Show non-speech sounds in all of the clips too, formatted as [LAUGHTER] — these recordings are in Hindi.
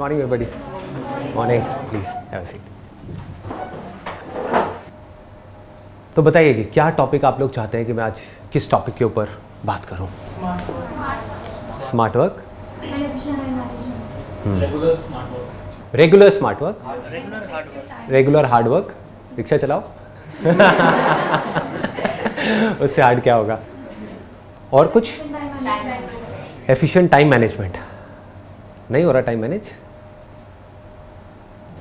Morning everybody morning please have seat तो बताइए जी क्या टॉपिक आप लोग चाहते हैं कि मैं आज किस टॉपिक के ऊपर बात करूँ? Smart work regular smart work regular hard work rickshaw चलाओ. [LAUGHS] उससे हार्ड क्या होगा? और कुछ? एफिशिएंट टाइम मैनेजमेंट नहीं हो रहा टाइम मैनेज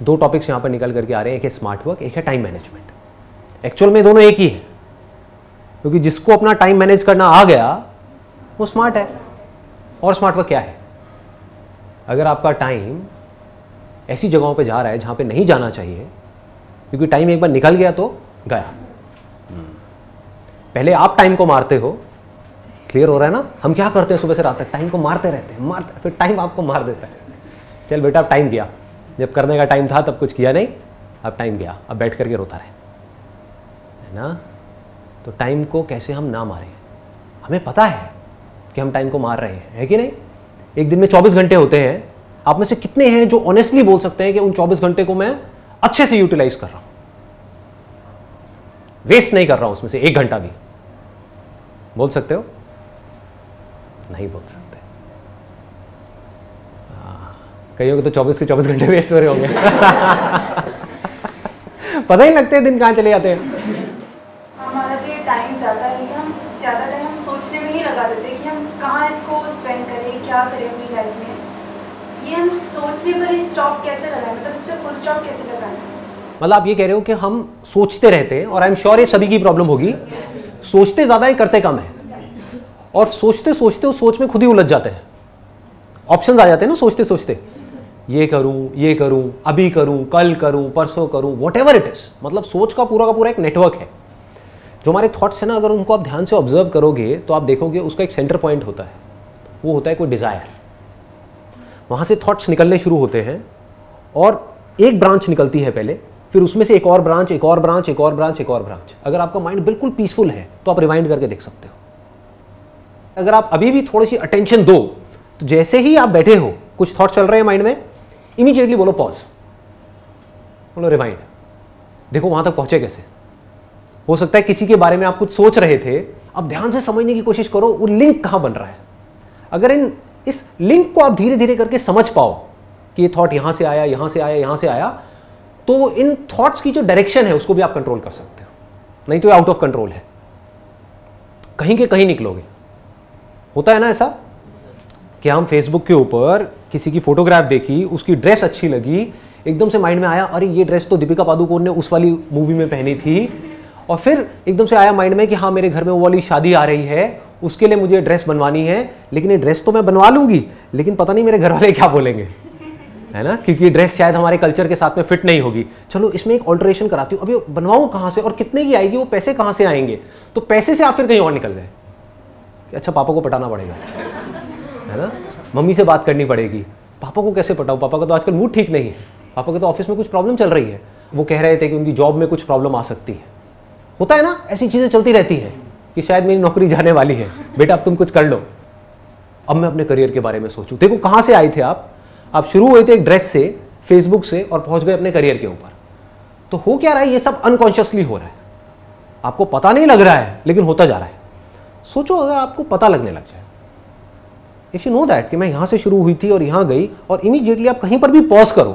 दो टॉपिक्स यहाँ पर निकल करके आ रहे हैं, एक है स्मार्ट वर्क एक है टाइम मैनेजमेंट एक्चुअल में दोनों एक ही है। क्योंकि जिसको अपना टाइम मैनेज करना आ गया, वो स्मार्ट है। और स्मार्ट वर्क क्या है? अगर आपका टाइम ऐसी जगहों पे जा रहा है जहाँ पे नहीं जाना चाहिए, क्योंकि टाइम एक बार निकल गया तो गया। पहले आप टाइम को मारते हो। क्लियर हो रहा है ना? हम क्या करते हैं सुबह से रात तक? टाइम को मारते रहते हैं, मारते फिर टाइम आपको मार देता है। चल बेटा, अब टाइम गया जब करने का टाइम था, तब कुछ किया नहीं। अब टाइम गया। अब बैठ करके रोता रहे। है ना? तो टाइम को कैसे हम ना मारें? हमें पता है कि हम टाइम को मार रहे हैं। है कि नहीं? एक दिन में 24 घंटे होते हैं। आप में से कितने हैं जो ऑनेस्टली बोल सकते हैं कि उन 24 घंटे को मैं अच्छे से यूटिलाइज कर रहा हूँ? वेस्ट नहीं कर रहा हूँ उसमें से एक घंटा भी। बोल सकते हो? नहीं बोल सकते हाँ, कईयों के तो 24 के 24 घंटे वेस्ट हो रहे होंगे। पता ही लगते हैं दिन कहाँ चले जाते हैं। हमारा जो टाइम जाता है हम ज़्यादा टाइम हम सोचने में ही लगा देते हैं कि हम कहाँ इसको स्पेंड करें क्या करें अपनी लाइफ में। ये हम सोचने पर ही स्टॉप कैसे लगाएँ मतलब इस पर फुल स्टॉप कैसे लगाएँ। मतलब आप ये कह रहे हो कि हम सोचते रहते हैं और आई एम श्योर ये सभी की प्रॉब्लम होगी। सोचते ज़्यादा है करते कम है। और सोचते सोचते उस सोच में खुद ही उलझ जाते हैं। ऑप्शन आ जाते हैं ना सोचते सोचते। ये करूँ ये करूँ, अभी करूँ, कल करूँ, परसों करूँ वट एवर इट इज़ मतलब सोच का पूरा का पूरा एक नेटवर्क है। जो हमारे थॉट्स हैं ना, अगर उनको आप ध्यान से ऑब्ज़र्व करोगे तो आप देखोगे उसका एक सेंटर पॉइंट होता है। वो होता है कोई डिज़ायर वहाँ से थॉट्स निकलने शुरू होते हैं और एक ब्रांच निकलती है पहले, फिर उसमें से एक और ब्रांच एक और ब्रांच एक और ब्रांच एक और ब्रांच अगर आपका माइंड बिल्कुल पीसफुल है तो आप रिवाइंड करके देख सकते हो। अगर आप अभी भी थोड़ी सी अटेंशन दो तो जैसे ही आप बैठे हो, कुछ थॉट चल रहे हैं माइंड में? इमीडिएटली बोलो पॉज बोलो रिमाइंड देखो, वहाँ तक पहुँचे कैसे? हो सकता है किसी के बारे में आप कुछ सोच रहे थे। अब ध्यान से समझने की कोशिश करो, वो लिंक कहाँ बन रहा है। अगर इन, इस लिंक को आप धीरे धीरे करके समझ पाओ कि ये थॉट यहाँ से आया, यहाँ से आया, यहाँ से आया तो इन थॉट्स की जो डायरेक्शन है, उसको भी आप कंट्रोल कर सकते हो। नहीं तो आउट ऑफ़ कंट्रोल है। कहीं के कहीं निकलोगे। होता है ना ऐसा? कि हम फेसबुक के ऊपर किसी की फोटोग्राफ देखी, उसकी ड्रेस अच्छी लगी, एकदम से माइंड में आया, अरे ये ड्रेस तो दीपिका पादुकोण ने उस वाली मूवी में पहनी थी। और फिर एकदम से आया माइंड में कि हाँ मेरे घर में वो वाली शादी आ रही है, उसके लिए मुझे ड्रेस बनवानी है, लेकिन ये ड्रेस तो मैं बनवा लूँगी, लेकिन पता नहीं मेरे घर वाले क्या बोलेंगे। है ना? क्योंकि ड्रेस शायद हमारे कल्चर के साथ में फिट नहीं होगी। चलो, इसमें एक ऑल्ट्रेशन कराती हूँ। अभी बनवाऊँ कहाँ से और कितने की आएगी, वो पैसे कहाँ से आएँगे? तो पैसे से आप फिर कहीं और निकल गए। अच्छा पापा को पटाना पड़ेगा। है ना? मम्मी से बात करनी पड़ेगी। पापा को कैसे पटाऊँ? पापा का तो आजकल मूड ठीक नहीं है। पापा के तो ऑफ़िस में कुछ प्रॉब्लम चल रही है। वो कह रहे थे कि उनकी जॉब में कुछ प्रॉब्लम आ सकती है। होता है ना, ऐसी चीज़ें चलती रहती हैं कि शायद मेरी नौकरी जाने वाली है। बेटा, अब तुम कुछ कर लो। अब मैं अपने करियर के बारे में सोचूं। देखो, कहाँ से आए थे आप? आप शुरू हुए थे एक ड्रेस से फेसबुक से और पहुँच गए अपने करियर के ऊपर। तो हो क्या रहा है? ये सब अनकॉन्शियसली हो रहा है। आपको पता नहीं लग रहा है, लेकिन होता जा रहा है। सोचो, अगर आपको पता लगने लग जाए। इफ़ यू नो दैट कि मैं यहाँ से शुरू हुई थी और यहाँ गई, और इमीजिएटली आप कहीं पर भी पॉज करो,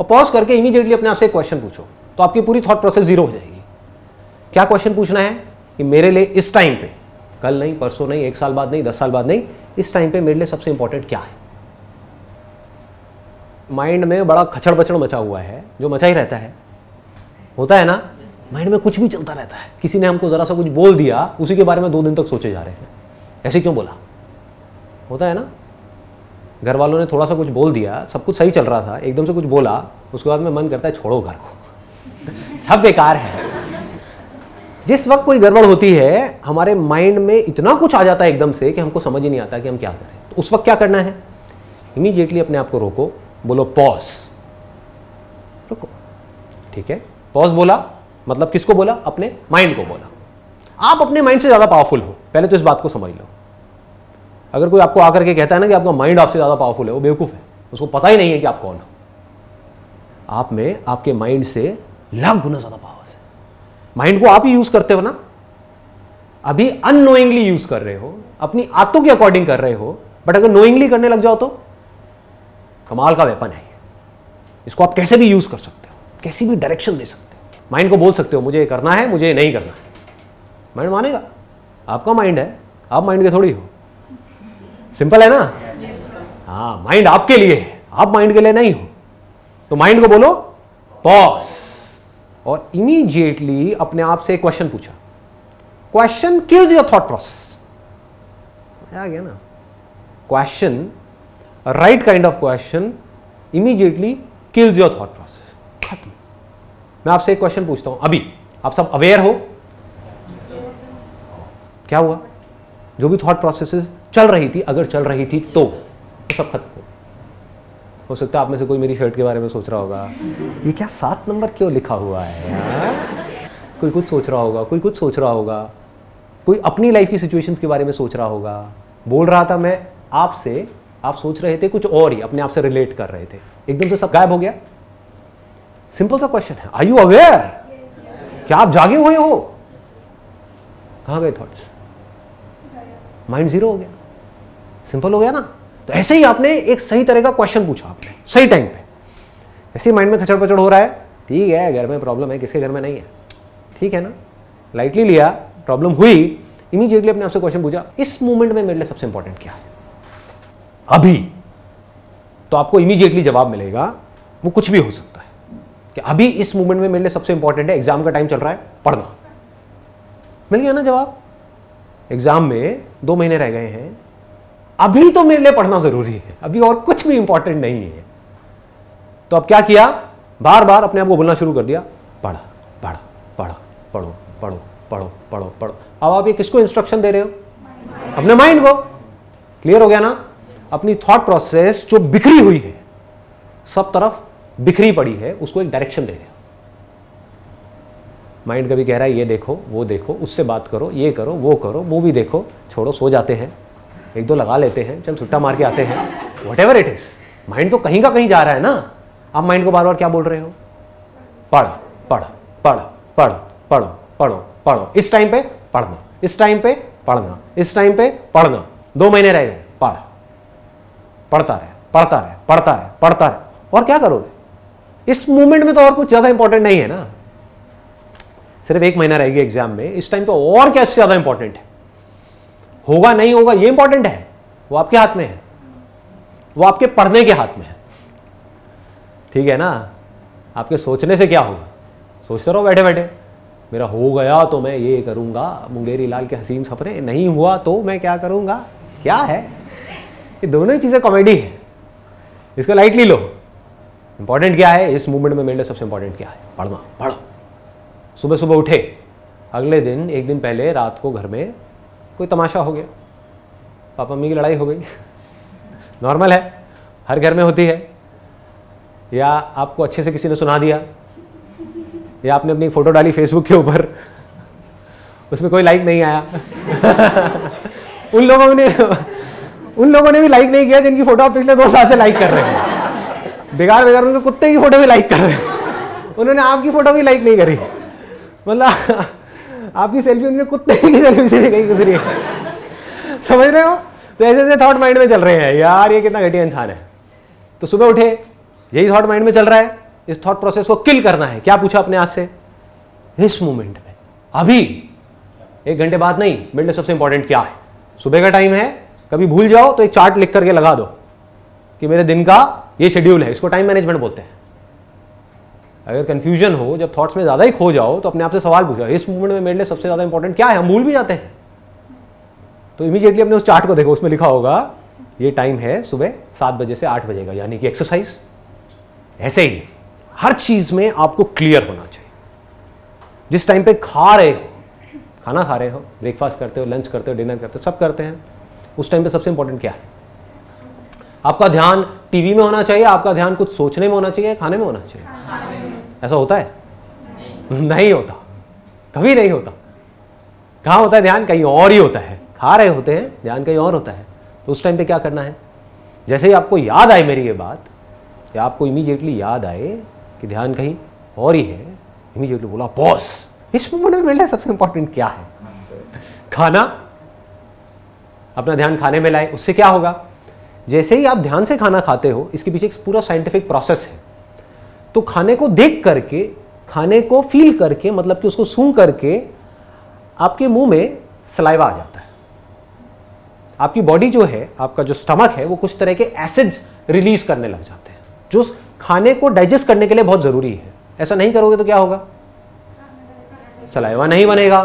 और पॉज करके इमीजिएटली अपने आप से क्वेश्चन पूछो तो आपकी पूरी थॉट प्रोसेस ज़ीरो हो जाएगी। क्या क्वेश्चन पूछना है? कि मेरे लिए इस टाइम पे, कल नहीं, परसों नहीं, एक साल बाद नहीं, दस साल बाद नहीं, इस टाइम पे मेरे लिए सबसे इंपॉर्टेंट क्या है? माइंड में बड़ा खचड़ बचड़ मचा हुआ है, जो मचा ही रहता है। होता है ना? माइंड में कुछ भी चलता रहता है। किसी ने हमको ज़रा सा कुछ बोल दिया, उसी के बारे में दो दिन तक सोचे जा रहे हैं। ऐसे क्यों बोला? होता है ना? घर वालों ने थोड़ा सा कुछ बोल दिया, सब कुछ सही चल रहा था, एकदम से कुछ बोला, उसके बाद में मन करता है छोड़ो घर को। [LAUGHS] सब बेकार है। जिस वक्त कोई गड़बड़ होती है, हमारे माइंड में इतना कुछ आ जाता है एकदम से कि हमको समझ ही नहीं आता कि हम क्या करें। तो उस वक्त क्या करना है? इमीडिएटली अपने आप को रोको, बोलो पॉज रुको। ठीक है? पॉज बोला मतलब किसको बोला? अपने माइंड को बोला। आप अपने माइंड से ज़्यादा पावरफुल हो। पहले तो इस बात को समझ लो। अगर कोई आपको आकर के कहता है ना कि आपका माइंड आपसे ज़्यादा पावरफुल है, वो बेवकूफ़ है। उसको पता ही नहीं है कि आप कौन हो। आप में, आपके माइंड से लाख गुना ज़्यादा पावर है। माइंड को आप ही यूज़ करते हो ना। अभी अनोइंगली यूज़ कर रहे हो, अपनी आतों के अकॉर्डिंग कर रहे हो बट अगर नोइंगली करने लग जाओ तो कमाल का वेपन है इसको आप कैसे भी यूज़ कर सकते हो, कैसी भी डायरेक्शन दे सकते हो। माइंड को बोल सकते हो, मुझे करना है, मुझे नहीं करना है। माइंड मानेगा, आपका माइंड है, आप माइंड के थोड़ी हो। सिंपल है ना? हाँ माइंड आपके लिए है। आप माइंड के लिए नहीं हो। तो माइंड को बोलो पॉज और इमीडिएटली अपने आप से क्वेश्चन पूछा। Question kills your thought process आ गया ना? Question right kind of question immediately kills your thought process खत्म। मैं आपसे एक क्वेश्चन पूछता हूँ। अभी, आप सब अवेयर हो? क्या हुआ? जो भी थॉट प्रोसेसेस चल रही थी अगर चल रही थी तो, सब खत्म हो। हो सकता है आप में से कोई मेरी शर्ट के बारे में सोच रहा होगा। ये क्या सात नंबर क्यों लिखा हुआ है कोई कुछ सोच रहा होगा कोई कुछ सोच रहा होगा। कोई अपनी लाइफ की सिचुएशंस के बारे में सोच रहा होगा। बोल रहा था मैं आपसे आप सोच रहे थे कुछ और ही अपने आप से रिलेट कर रहे थे। एकदम से सब गायब हो गया। सिंपल सा क्वेश्चन है। आई यू अवेयर क्या आप जागे हुए हो? कहाँ गए थॉट्स माइंड ज़ीरो हो गया। सिंपल हो गया ना? तो ऐसे ही आपने एक सही तरह का क्वेश्चन पूछा आपने, सही टाइम पे। ऐसे माइंड में खचड़ पचड़ हो रहा है। ठीक है, घर में प्रॉब्लम है, किसके घर में नहीं है? ठीक है ना? लाइटली लिया प्रॉब्लम हुई इमीडिएटली अपने आपसे क्वेश्चन पूछा। इस मोमेंट में मेरे लिए सबसे इंपॉर्टेंट क्या है? अभी। तो आपको इमीडिएटली जवाब मिलेगा, वो कुछ भी हो सकता है। कि अभी इस मोमेंट में मेरे लिए सबसे इंपॉर्टेंट है एग्ज़ाम का टाइम चल रहा है, पढ़ना। मिल गया ना जवाब? एग्ज़ाम में दो महीने रह गए हैं। अभी तो मेरे लिए पढ़ना ज़रूरी है, अभी और कुछ भी इंपॉर्टेंट नहीं है। तो अब क्या किया? बार बार अपने आप को बोलना शुरू कर दिया। पढ़ा पढ़ा पढ़ा, पढ़ो पढ़ो पढ़ो पढ़ो पढ़ो। अब आप ये किसको इंस्ट्रक्शन दे रहे हो? अपने माइंड को। क्लियर हो गया ना? अपनी थॉट प्रोसेस जो बिखरी हुई है, सब तरफ़ बिखरी पड़ी है, उसको एक डायरेक्शन दे रहे हो। माइंड कभी कह रहा है, ये देखो, वो देखो, उससे बात करो, ये करो, वो करो, वो भी देखो, छोड़ो, सो जाते हैं। एक दो लगा लेते हैं, चल छुट्टा मार के आते हैं। Whatever it is mind तो कहीं का कहीं जा रहा है ना। आप माइंड को बार बार क्या बोल रहे हो? पढ़ पढ़ पढ़ पढ़, पढ़ो पढ़ो पढ़ो। इस टाइम पे पढ़ना, इस टाइम पे पढ़ना, इस टाइम पे पढ़ना। दो महीने रह गए, पढ़। पढ़ता रहे पढ़ता रहे पढ़ता रहे पढ़ता रहे। और क्या करोगे? इस मूवमेंट में तो और कुछ ज़्यादा इंपॉर्टेंट नहीं है ना। सिर्फ़ एक महीना रहेगी एग्ज़ाम में, इस टाइम पे और क्या ज़्यादा इंपॉर्टेंट है? होगा, नहीं होगा, ये इंपॉर्टेंट है। वो आपके हाथ में है। वो आपके पढ़ने के हाथ में है। ठीक है ना? आपके सोचने से क्या होगा? सोचते रहो बैठे बैठे। मेरा हो गया तो मैं ये करूँगा। मुंगेरी लाल के हसीन सपने नहीं हुआ तो मैं क्या करूँगा? क्या है? ये दोनों ही चीज़ें कॉमेडी है। इसको लाइटली लो। इंपॉर्टेंट क्या है? इस मूवमेंट में मेरे सबसे इंपॉर्टेंट क्या है? पढ़ना। पढ़ो। सुबह सुबह उठे। अगले दिन, एक दिन पहले रात को घर में कोई तमाशा हो गया। पापा मम्मी की लड़ाई हो गई। नॉर्मल है, हर घर में होती है। या आपको अच्छे से किसी ने सुना दिया, या आपने अपनी फ़ोटो डाली फेसबुक के ऊपर, उसमें कोई लाइक नहीं आया। [LAUGHS] उन लोगों ने, उन लोगों ने भी लाइक नहीं किया जिनकी फ़ोटो आप पिछले दो साल से लाइक कर रहे हैं। बेकार बेकार, उनके कुत्ते की फ़ोटो भी लाइक कर रहे हैं। उन्होंने आपकी फ़ोटो भी लाइक नहीं करी। मतलब आपकी सेल्फी उनके कुत्ते की सेल्फी से भी कहीं गुजरी है। समझ रहे हो? तो ऐसे ऐसे थॉट माइंड में चल रहे हैं। यार, ये कितना घटिया इंसान है। तो सुबह उठे, यही थॉट माइंड में चल रहा है। इस थॉट प्रोसेस को किल करना है। क्या पूछा अपने आप से? इस मोमेंट में। अभी। एक घंटे बाद नहीं मेरे सबसे इंपॉर्टेंट क्या है? सुबह का टाइम है, कभी भूल जाओ तो एक चार्ट लिख करके लगा दो कि मेरे दिन का ये शेड्यूल है। इसको टाइम मैनेजमेंट बोलते हैं। अगर कन्फ्यूज़न हो, जब थॉट्स में ज़्यादा ही खो जाओ तो अपने आप से सवाल पूछो इस मूवमेंट में मेरे लिए सबसे ज़्यादा इंपॉर्टेंट क्या है? हम भूल भी जाते हैं. तो इमीडिएटली अपने उस चार्ट को देखो, उसमें लिखा होगा, ये टाइम है सुबह सात बजे से आठ बजे का यानी कि एक्सरसाइज ऐसे ही, हर चीज़ में आपको क्लियर होना चाहिए। जिस टाइम पे खा रहे हो, खाना खा रहे हो ब्रेकफास्ट करते हो लंच करते हो डिनर करते हो, सब करते हैं, उस टाइम पे सबसे इंपॉर्टेंट क्या है? आपका ध्यान टीवी में होना चाहिए, आपका ध्यान कुछ सोचने में होना चाहिए, खाने में होना चाहिए? ऐसा होता है? नहीं, नहीं होता। कभी नहीं होता। कहाँ होता है? ध्यान कहीं और ही होता है। खा रहे होते हैं ध्यान कहीं और होता है। तो उस टाइम पे क्या करना है? जैसे ही आपको याद आए मेरी ये बात या आपको इमीडिएटली याद आए कि ध्यान कहीं और ही है इमीडिएटली बोला बॉस इस मोमेंट में सबसे इंपॉर्टेंट क्या है? खाना? अपना ध्यान खाने में लाए। उससे क्या होगा? जैसे ही आप ध्यान से खाना खाते हो इसके पीछे एक पूरा साइंटिफिक प्रोसेस है। तो खाने को देख करके, खाने को फील करके मतलब कि उसको सूंघ करके आपके मुँह में सलाइवा आ जाता है। आपकी बॉडी जो है, आपका जो स्टमक है, वो कुछ तरह के एसिड्स रिलीज़ करने लग जाते हैं, जो खाने को डाइजेस्ट करने के लिए बहुत ज़रूरी है। ऐसा नहीं करोगे तो क्या होगा? सलाइवा नहीं बनेगा।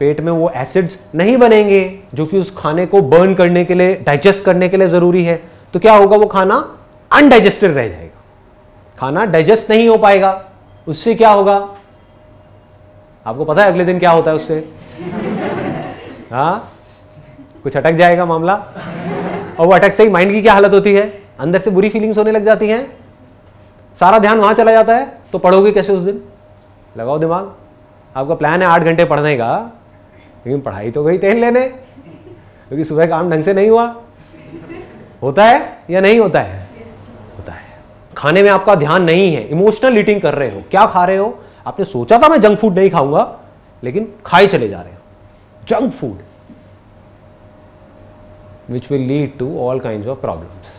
पेट में वो एसिड्स नहीं बनेंगे, जो कि उस खाने को बर्न करने के लिए डाइजेस्ट करने के लिए ज़रूरी है। तो क्या होगा वो खाना? अनडाइजेस्टेड रह जाएगा। खाना डाइजेस्ट नहीं हो पाएगा, उससे क्या होगा? आपको पता है अगले दिन क्या होता है उससे? हाँ? कुछ अटक जाएगा मामला? और वो अटकते ही माइंड की क्या हालत होती है? अंदर से बुरी फीलिंग्स होने लग जाती हैं। सारा ध्यान वहाँ चला जाता है तो पढ़ोगे कैसे उस दिन? लगाओ दिमाग। आपका प्लान है आठ घंटे पढ़ने का, लेकिन पढ़ाई तो गई तेल लेने, क्योंकि सुबह काम ढंग से नहीं हुआ। होता है या नहीं होता है? खाने में आपका ध्यान नहीं है इमोशनल ईटिंग कर रहे हो, क्या खा रहे हो? आपने सोचा था मैं जंक फ़ूड नहीं खाऊँगा, लेकिन खाए चले जा रहे हो। Junk food which will lead to all kind of problems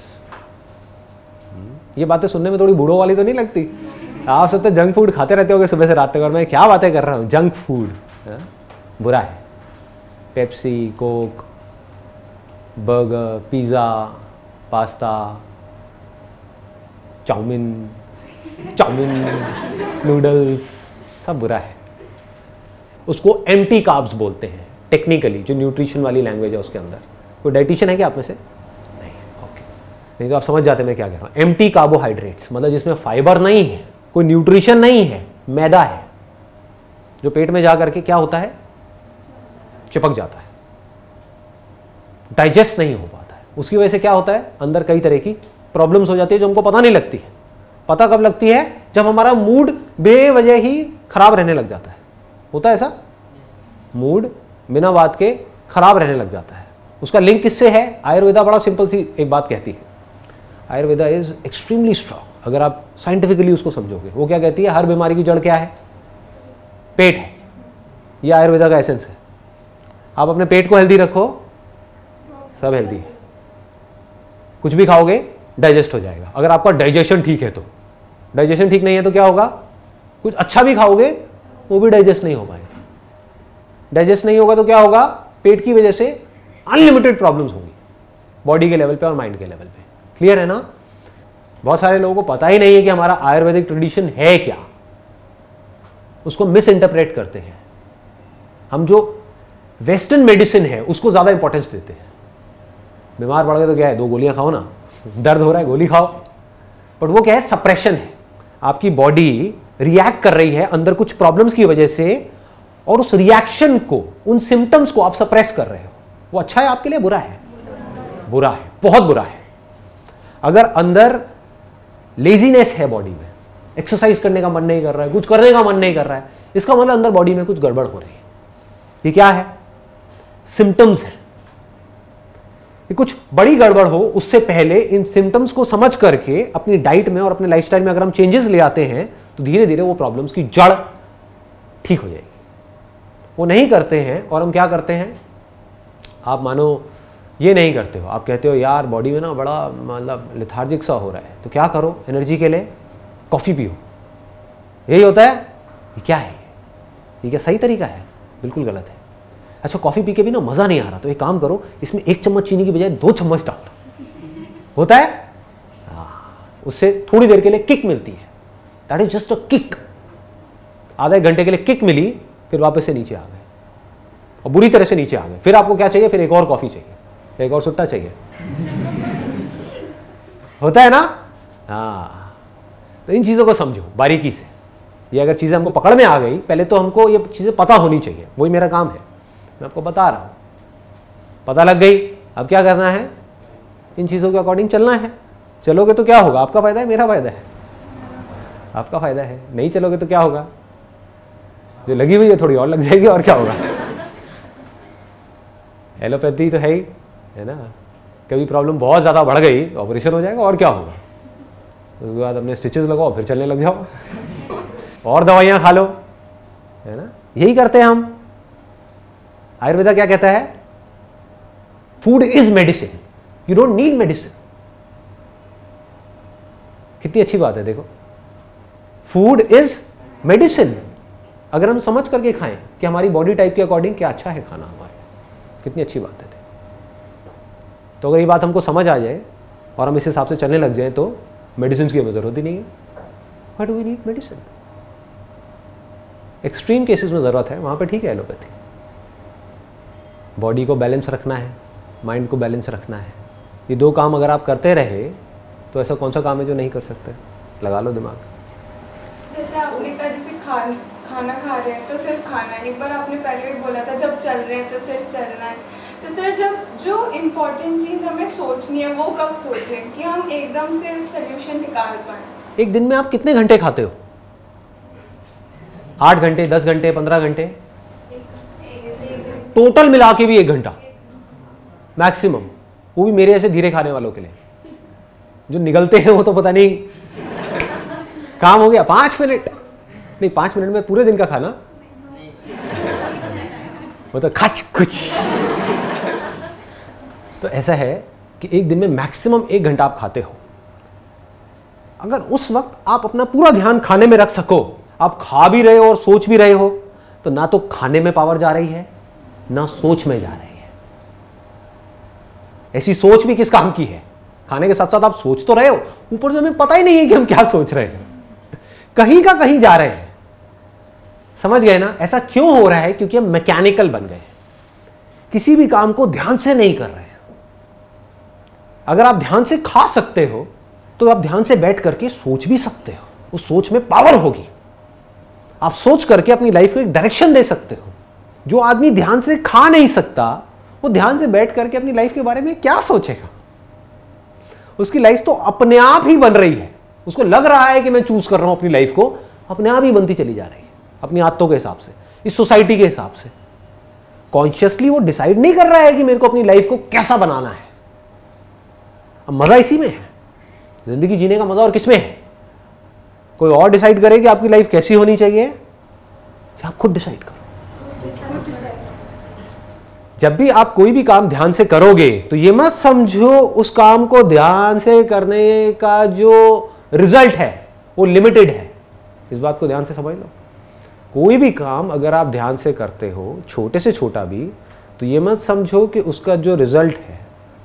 ये बातें सुनने में थोड़ी बूढ़ों वाली तो नहीं लगती? आप सब तो जंक फ़ूड खाते रहते हो सुबह से रात तक, और मैं क्या बातें कर रहा हूँ? जंक फ़ूड बुरा है। Pepsi Coke burger pizza pasta chowmein chowmein noodles सब बुरा है। उसको एम्प्टी काब्स बोलते हैं टेक्निकली जो न्यूट्रिशन वाली लैंग्वेज है उसके अंदर। कोई डाइटिशियन है क्या आप में से? नहीं ओके नहीं तो आप समझ जाते मैं क्या कह रहा हूँ। एम्प्टी कार्बोहाइड्रेट्स मतलब जिसमें फाइबर नहीं है, कोई न्यूट्रिशन नहीं है, मैदा है, जो पेट में जा करके क्या होता है? चिपक जाता है। डाइजेस्ट नहीं हो पाता है। उसकी वजह से क्या होता है? अंदर कई तरह की प्रॉब्लम्स हो जाती है जो हमको पता नहीं लगती। पता कब लगती है? जब हमारा मूड बेवजह ही खराब रहने लग जाता है। होता है ऐसा? मूड बिना बात के खराब रहने लग जाता है। उसका लिंक किससे है? आयुर्वेदा बड़ा सिंपल सी एक बात कहती है। आयुर्वेदा इज़ एक्सट्रीमली स्ट्रांग अगर आप साइंटिफिकली उसको समझोगे, वो क्या कहती है? हर बीमारी की जड़ क्या है? पेट है। ये आयुर्वेदा का एसेंस है। आप अपने पेट को हेल्दी रखो। सब हेल्दी है। कुछ भी खाओगे डाइजेस्ट हो जाएगा। अगर आपका डाइजेशन ठीक है तो। डाइजेशन ठीक नहीं है तो क्या होगा? कुछ अच्छा भी खाओगे, वो भी डाइजेस्ट नहीं हो पाएगा। डाइजेस्ट नहीं होगा तो क्या होगा? पेट की वजह से अनलिमिटेड प्रॉब्लम्स होंगी। बॉडी के लेवल पे और माइंड के लेवल पे। क्लियर है ना? बहुत सारे लोगों को पता ही नहीं है कि हमारा आयुर्वेदिक ट्रेडिशन है क्या। उसको मिस इंटरप्रेट करते हैं। हम जो वेस्टर्न मेडिसिन है, उसको ज़्यादा इंपॉर्टेंस देते हैं। बीमार पड़ गए तो क्या है? दो गोलियाँ खाओ ना। दर्द हो रहा है, गोली खाओ। बट वो क्या है? सप्रेशन है। आपकी बॉडी रिएक्ट कर रही है अंदर कुछ प्रॉब्लम्स की वजह से और उस रिएक्शन को, उन सिम्टम्स को आप सप्रेस कर रहे हो। वो अच्छा है आपके लिए? बुरा है। बुरा है। बहुत बुरा है। अगर अंदर लेजीनेस है बॉडी में एक्सरसाइज करने का मन नहीं कर रहा है, कुछ करने का मन नहीं कर रहा है, इसका मतलब अंदर बॉडी में कुछ गड़बड़ हो रही है। ये क्या है? सिम्टम्स है। कि कुछ बड़ी गड़बड़ हो, उससे पहले इन सिम्टम्स को समझ करके अपनी डाइट में और अपने लाइफस्टाइल में अगर हम चेंजेस ले आते हैं तो धीरे धीरे वो प्रॉब्लम्स की जड़ ठीक हो जाएगी। वो नहीं करते हैं और हम क्या करते हैं? आप मानो ये नहीं करते हो। आप कहते हो, यार बॉडी में ना बड़ा मतलब लिथार्जिक सा हो रहा है। तो क्या करो एनर्जी के लिए? कॉफ़ी पियो। यही होता है? ये क्या है? ये क्या सही तरीका है? बिल्कुल गलत है। अच्छा कॉफ़ी पी के भी ना मज़ा नहीं आ रहा। तो एक काम करो इसमें एक चम्मच चीनी की बजाय दो चम्मच डाल दो। होता है? हाँ, उससे थोड़ी देर के लिए किक मिलती है। That is just a kick आधा एक घंटे के लिए किक मिली फिर वापस से नीचे आ गए। और बुरी तरह से नीचे आ गए। फिर आपको क्या चाहिए? फिर एक और कॉफ़ी चाहिए। एक और सुट्टा चाहिए। होता है ना? हाँ। तो इन चीज़ों को समझो बारीकी से। ये अगर चीज़ें हमको पकड़ में आ गई पहले तो हमको ये चीज़ें पता होनी चाहिए। वही मेरा काम है। मैं आपको बता रहा हूँ। पता लग गई, अब क्या करना है? इन चीज़ों के अकॉर्डिंग चलना है। चलोगे तो क्या होगा? आपका फ़ायदा है, मेरा फ़ायदा है। आपका फ़ायदा है, नहीं चलोगे तो क्या होगा? जो लगी हुई है, थोड़ी और लग जाएगी, और क्या होगा? एलोपैथी तो है ही, है ना? कभी प्रॉब्लम बहुत ज़्यादा बढ़ गई ऑपरेशन हो जाएगा, और क्या होगा? उसके बाद अपने स्टिचेस लगाओ, फिर चलने लग जाओ। और दवाइयाँ खा लो, है ना? यही करते हैं हम। आयुर्वेदा क्या कहता है? Food is medicine you don't need medicine कितनी अच्छी बात है, देखो। फ़ूड इज़ मेडिसिन अगर हम समझ करके खाएँ कि हमारी बॉडी टाइप के अकॉर्डिंग क्या अच्छा है खाना हमारे कितनी अच्छी बात है तो अगर ये बात हमको समझ आ जाए और हम इस हिसाब से चलने लग जाए तो मेडिसिन की हमें ज़रूरत ही नहीं है। What we need medicine extreme cases में ज़रूरत है, वहाँ पर ठीक है एलोपैथी बॉडी को बैलेंस रखना है माइंड को बैलेंस रखना है। ये दो काम अगर आप करते रहे तो ऐसा कौन सा काम है जो नहीं कर सकते? लगा लो दिमाग। जैसे आपने कहा जैसे खान खाना खा रहे हैं तो सिर्फ़ खाना है। एक बार आपने पहले भी बोला था जब चल रहे हैं तो सिर्फ़ चलना है। तो सर जब जो इम्पोर्टेंट चीज़ हमें सोचनी है वो कब सोचें कि हम एकदम से सोल्यूशन निकाल पाए? एक दिन में आप कितने घंटे खाते हो? आठ घंटे दस घंटे पंद्रह घंटे? टोटल मिला के भी एक घंटा। मैक्सिमम। वो भी मेरे ऐसे धीरे खाने वालों के लिए। जो निकलते हैं वो तो पता नहीं। काम हो गया। पाँच मिनट। नहीं, पाँच मिनट में पूरे दिन का खाना। वो तो खच। कुछ तो ऐसा है कि एक दिन में मैक्सिमम एक घंटा आप खाते हो। अगर उस वक्त आप अपना पूरा ध्यान खाने में रख सको, आप खा भी रहे हो और सोच भी रहे हो तो ना तो खाने में पावर जा रही है ना सोच में जा रही है। ऐसी सोच भी किस काम की है? खाने के साथ साथ आप सोच तो रहे हो, ऊपर से हमें पता ही नहीं है कि हम क्या सोच रहे हैं। कहीं का कहीं जा रहे हैं। समझ गए ना? ऐसा क्यों हो रहा है? क्योंकि हम मैकेनिकल बन गए किसी भी काम को ध्यान से नहीं कर रहे हैं। अगर आप ध्यान से खा सकते हो तो आप ध्यान से बैठ करके सोच भी सकते हो। उस सोच में पावर होगी। आप सोच करके अपनी लाइफ को एक डायरेक्शन दे सकते हो। जो आदमी ध्यान से खा नहीं सकता, वो ध्यान से बैठ करके अपनी लाइफ के बारे में क्या सोचेगा? उसकी लाइफ तो अपने आप ही बन रही है। उसको लग रहा है कि मैं चूज़ कर रहा हूँ अपनी लाइफ को, अपने आप ही बनती चली जा रही है, अपनी आदतों के हिसाब से, इस सोसाइटी के हिसाब से। कॉन्शियसली वो डिसाइड नहीं कर रहा है कि मेरे को अपनी लाइफ को कैसा बनाना है। अब मज़ा इसी में है। ज़िंदगी जीने का मज़ा और किसमें है? कोई और डिसाइड करे कि आपकी लाइफ कैसी होनी चाहिए? आप खुद डिसाइड करो। जब भी आप कोई भी काम ध्यान से करोगे तो ये मत समझो उस काम को ध्यान से करने का जो रिज़ल्ट है, वो लिमिटेड है। इस बात को ध्यान से समझ लो। कोई भी काम अगर आप ध्यान से करते हो, छोटे से छोटा भी तो ये मत समझो कि उसका जो रिज़ल्ट है,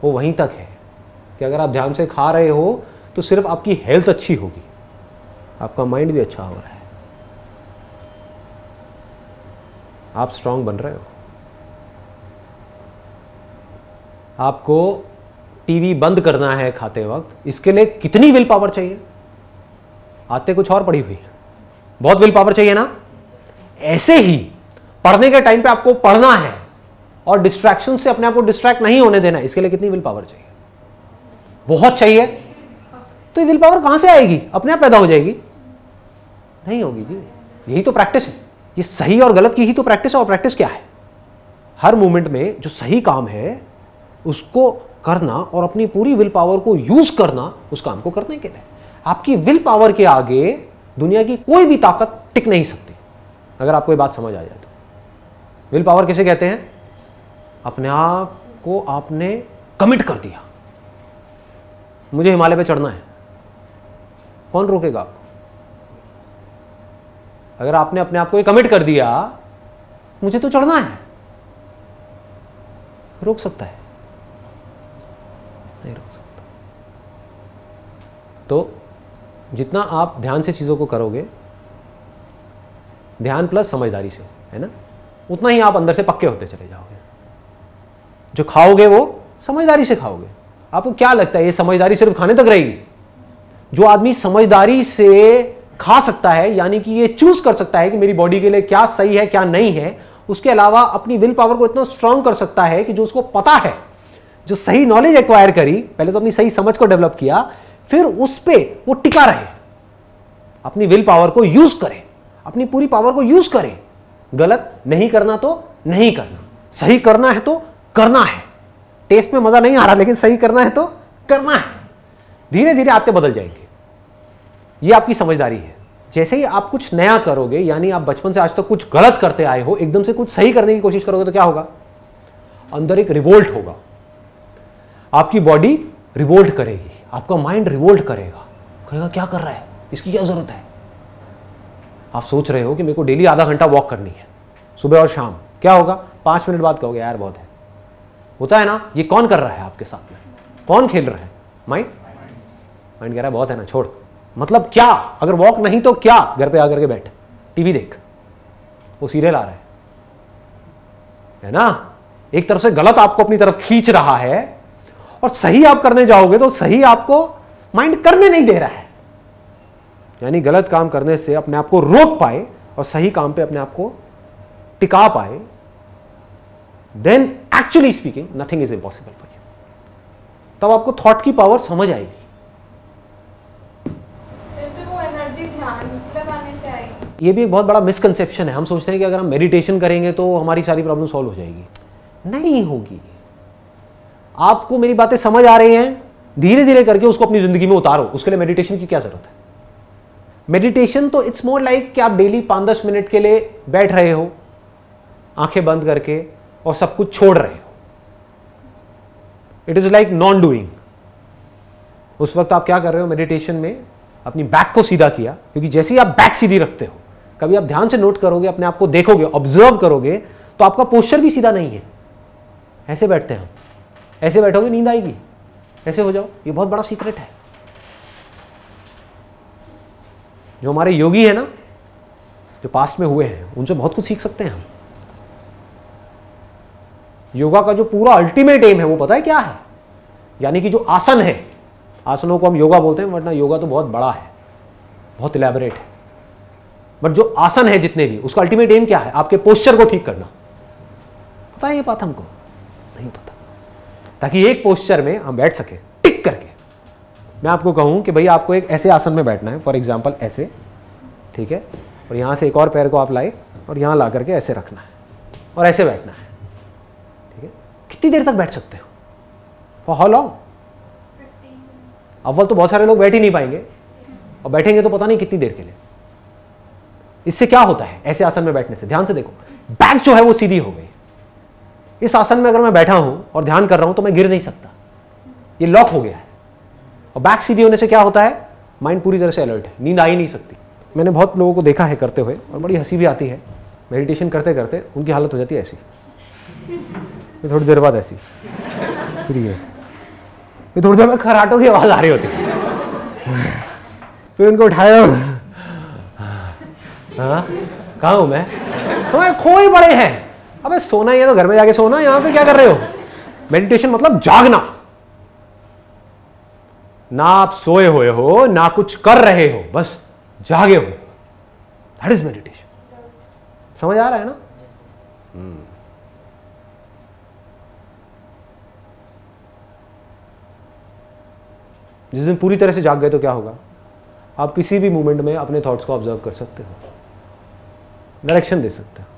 वो वहीं तक है। कि अगर आप ध्यान से खा रहे हो तो सिर्फ़ आपकी हेल्थ अच्छी होगी। आपका माइंड भी अच्छा हो रहा है। आप स्ट्रांग बन रहे हो। आपको टीवी बंद करना है खाते वक्त, इसके लिए कितनी विल पावर चाहिए? आते कुछ और पड़ी हुई बहुत विल पावर चाहिए ना? ऐसे ही पढ़ने के टाइम पे आपको पढ़ना है और डिस्ट्रैक्शन से अपने आप को डिस्ट्रैक्ट नहीं होने देना, इसके लिए कितनी विल पावर चाहिए? बहुत चाहिए। तो ये विल पावर कहाँ से आएगी? अपने आप पैदा हो जाएगी। नहीं होगी जी। यही तो प्रैक्टिस है। ये सही और गलत की ही तो प्रैक्टिस है और प्रैक्टिस क्या है? हर मोमेंट में जो सही काम है उसको करना और अपनी पूरी विल पावर को यूज़ करना, उस काम को करने के लिए। आपकी विल पावर के आगे दुनिया की कोई भी ताकत टिक नहीं सकती, अगर आपको ये बात समझ आ जाए तो। विल पावर किसे कहते हैं? अपने आप को आपने कमिट कर दिया। मुझे हिमालय पे चढ़ना है। कौन रोकेगा आपको? अगर आपने अपने आप को कमिट कर दिया, मुझे तो चढ़ना है। रोक सकता है नहीं रोक सकता तो जितना आप ध्यान से चीज़ों को करोगे, ध्यान प्लस समझदारी से, है ना? उतना ही आप अंदर से पक्के होते चले जाओगे। जो खाओगे वो समझदारी से खाओगे। आपको क्या लगता है, ये समझदारी सिर्फ़ खाने तक रहेगी? जो आदमी समझदारी से खा सकता है, यानी कि ये चूज़ कर सकता है कि मेरी बॉडी के लिए क्या सही है, क्या नहीं है, उसके अलावा अपनी विल पावर को इतना स्ट्रांग कर सकता है कि जो उसको पता है, जो सही नॉलेज एक्वायर करी, पहले तो अपनी सही समझ को डेवलप किया फिर उस पर वो टिका रहे। अपनी विल पावर को यूज़ करें। अपनी पूरी पावर को यूज़ करें। गलत नहीं करना तो नहीं करना। सही करना है तो करना है। टेस्ट में मज़ा नहीं आ रहा, लेकिन सही करना है तो करना है। धीरे धीरे आते बदल जाएँगे। ये आपकी समझदारी है। जैसे ही आप कुछ नया करोगे, यानी आप बचपन से आज तक तो कुछ गलत करते आए हो, एकदम से कुछ सही करने की कोशिश करोगे तो क्या होगा? अंदर एक रिवोल्ट होगा। आपकी बॉडी रिवोल्ट करेगी। आपका माइंड रिवोल्ट करेगा। कहेगा, क्या कर रहा है? इसकी क्या ज़रूरत है? आप सोच रहे हो कि मेरे को डेली आधा घंटा वॉक करनी है, सुबह और शाम। क्या होगा? पाँच मिनट बाद कहोगे, यार, बहुत है। होता है ना, ये कौन कर रहा है आपके साथ में? कौन खेल रहा है? माइंड माइंड कह रहा है, बहुत है ना, छोड़। मतलब क्या? अगर वॉक नहीं तो क्या? घर पे आकर के बैठ। टीवी देख। वो सीरियल आ रहा है। है ना? एक तरफ़ से गलत आपको अपनी तरफ़ खींच रहा है और सही आप करने जाओगे तो सही आपको माइंड करने नहीं दे रहा है। यानी गलत काम करने से अपने आप को रोक पाए और सही काम पे अपने आप को टिका पाए then actually speaking nothing is impossible for you तब आपको थॉट की पावर समझ आएगी। ये भी एक बहुत बड़ा मिसकंसेप्शन है। हम सोचते हैं कि अगर हम मेडिटेशन करेंगे तो हमारी सारी प्रॉब्लम सॉल्व हो जाएगी। नहीं होगी। आपको मेरी बातें समझ आ रही हैं धीरे धीरे करके उसको अपनी ज़िंदगी में उतारो। उसके लिए मेडिटेशन की क्या ज़रूरत है? मेडिटेशन तो इट्स मोर लाइक कि आप डेली पाँच दस मिनट के लिए बैठ रहे हो, आँखें बंद करके और सब कुछ छोड़ रहे हो। It is like non doing उस वक्त आप क्या कर रहे हो? मेडिटेशन में अपनी बैक को सीधा किया, क्योंकि जैसे ही आप बैक सीधी रखते हो, कभी आप ध्यान से नोट करोगे, अपने आप को देखोगे ऑब्ज़र्व करोगे तो आपका पोस्चर भी सीधा नहीं है। ऐसे बैठते हैं हम। ऐसे बैठोगे, नींद आएगी। ऐसे हो जाओ। ये बहुत बड़ा सीक्रेट है। जो हमारे योगी है ना, जो पास्ट में हुए हैं, उनसे बहुत कुछ सीख सकते हैं हम। योगा का जो पूरा अल्टीमेट एम है, वो पता है क्या है? यानी कि जो आसन है, आसनों को हम योगा बोलते हैं, वरना योगा तो बहुत बड़ा है, बहुत इलेबरेट है। बट जो आसन है जितने भी, उसका अल्टीमेट एम क्या है? आपके पोस्चर को ठीक करना। पता है ये बात हमको? नहीं पता। ताकि एक पोस्चर में हम बैठ सके, टिक करके। मैं आपको कहूँ कि भाई आपको एक ऐसे आसन में बैठना है फॉर एग्ज़ाम्पल ऐसे, ठीक है? और यहाँ से एक और पैर को आप लाए और यहाँ ला करके ऐसे रखना है और ऐसे बैठना है, ठीक है? कितनी देर तक बैठ सकते हो? फॉर हाउ लॉन्ग अव्वल तो बहुत सारे लोग बैठ ही नहीं पाएँगे। और बैठेंगे तो पता नहीं कितनी देर के लिए। इससे क्या होता है ऐसे आसन में बैठने से? ध्यान से देखो। बैक जो है वो सीधी हो गई। इस आसन में अगर मैं बैठा हूँ और ध्यान कर रहा हूँ तो मैं गिर नहीं सकता। ये लॉक हो गया है। और बैक सीधी होने से क्या होता है? माइंड पूरी तरह से अलर्ट है। नींद आ ही नहीं सकती। मैंने बहुत लोगों को देखा है करते हुए और बड़ी हँसी भी आती है। मेडिटेशन करते करते उनकी हालत हो जाती है ऐसी। थोड़ी देर बाद ऐसी। फिर ये। फिर थोड़ी देर में खराटों की आवाज़ आ रही होती। फिर उनको उठाया। हाँ? कहा हूँ मैं? तो खोए बड़े हैं। अबे सोना ही है तो घर में जाके सोना, यहाँ पे क्या कर रहे हो? मेडिटेशन मतलब जागना। ना आप सोए हुए हो, ना कुछ कर रहे हो, बस जागे हो। दैट इज़ मेडिटेशन समझ आ रहा है ना? hmm. जिस दिन पूरी तरह से जाग गए तो क्या होगा? आप किसी भी मोमेंट में अपने थॉट्स को ऑब्ज़र्व कर सकते हो। डायरेक्शन दे सकते हो।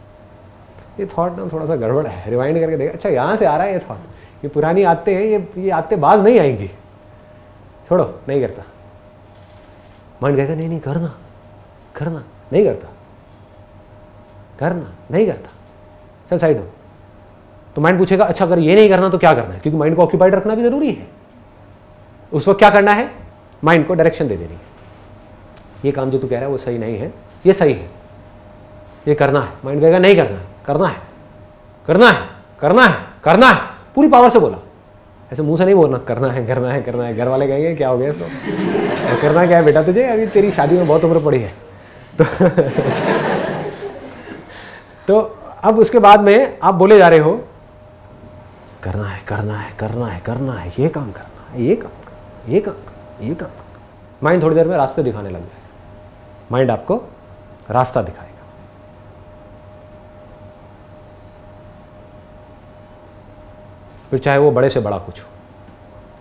ये थॉट ना थोड़ा सा गड़बड़ है। रिवाइंड करके देखा। अच्छा यहाँ से आ रहा है ये थॉट ये पुरानी आते हैं, ये ये आते बाज नहीं आएँगी। छोड़ो, नहीं करता। माइंड कहेगा, नहीं नहीं, करना करना, नहीं करता। करना, नहीं करता। चल साइड हो तो माइंड पूछेगा अच्छा अगर ये नहीं करना तो क्या करना है? क्योंकि माइंड को ऑक्यूपाइड रखना भी ज़रूरी है। उस वक्त क्या करना है? माइंड को डायरेक्शन दे देनी है। ये काम जो तू कह रहा है, वो सही नहीं है। ये सही है। ये करना है। माइंड कहेगा, नहीं करना है। करना है करना है करना है करना है पूरी पावर से बोला ऐसे मुँह से नहीं बोलना करना है करना है करना है घर वाले कहेंगे क्या हो गया इसको तो करना क्या है बेटा तुझे अभी तेरी शादी में बहुत उम्र पड़ी है तो तो अब उसके बाद में आप बोले जा रहे हो करना है करना है करना है करना है ये काम करना है ये काम करना ये काम ये काम माइंड थोड़ी देर में रास्ते दिखाने लग जाए माइंड आपको रास्ता दिखाएगा फिर चाहे वो बड़े से बड़ा कुछ हो।